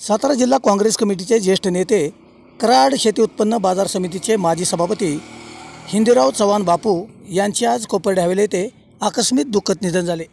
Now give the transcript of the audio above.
सातारा जिल्हा काँग्रेस कमिटीचे ज्येष्ठ नेते कराड शेती उत्पन्न बाजार समितीचे माजी सभापती हिंदूराव चव्हाण बापू यांचे आज कोपर्डे हवेली येथे आकस्मिक दुःखद निधन झाले.